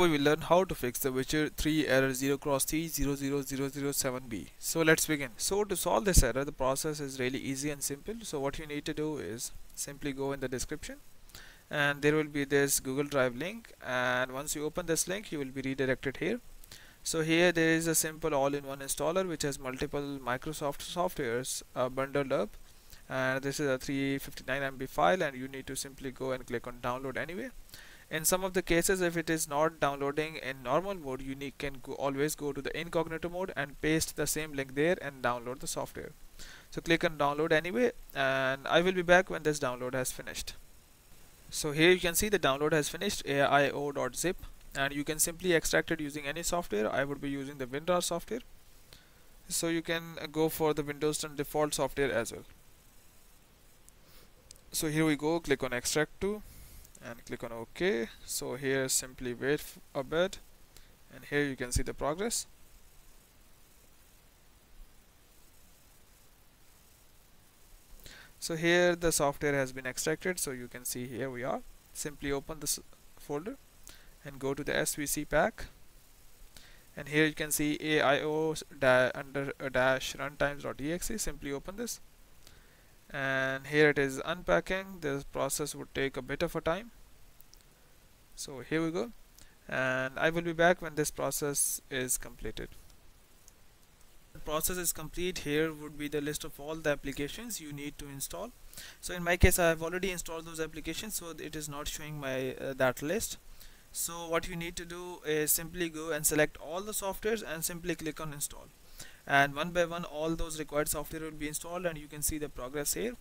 we will learn how to fix the Witcher 3 error 0 cross T 00007B. So let's begin. So to solve this error the process is really easy and simple. So what you need to do is simply go in the description and there will be this Google Drive link and once you open this link you will be redirected here. So here there is a simple all-in-one installer which has multiple Microsoft softwares uh, bundled up and this is a 359 MB file and you need to simply go and click on download anyway in some of the cases if it is not downloading in normal mode you need, can go, always go to the incognito mode and paste the same link there and download the software. So click on download anyway and I will be back when this download has finished. So here you can see the download has finished aio.zip and you can simply extract it using any software. I would be using the WinRAR software. So you can go for the Windows 10 default software as well. So here we go click on extract to and click on OK. So here simply wait a bit and here you can see the progress. So here the software has been extracted. So you can see here we are. Simply open this folder and go to the svc pack. And here you can see aio under uh, dash runtimes.exe simply open this. And here it is unpacking. This process would take a bit of a time so here we go. And I will be back when this process is completed. The process is complete. Here would be the list of all the applications you need to install. So in my case I have already installed those applications so it is not showing my uh, that list. So what you need to do is simply go and select all the softwares and simply click on install. And one by one all those required software will be installed and you can see the progress here.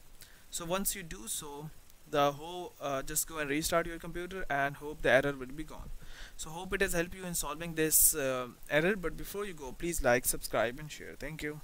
So once you do so the whole uh, just go and restart your computer and hope the error will be gone. So hope it has helped you in solving this uh, error but before you go please like subscribe and share. Thank you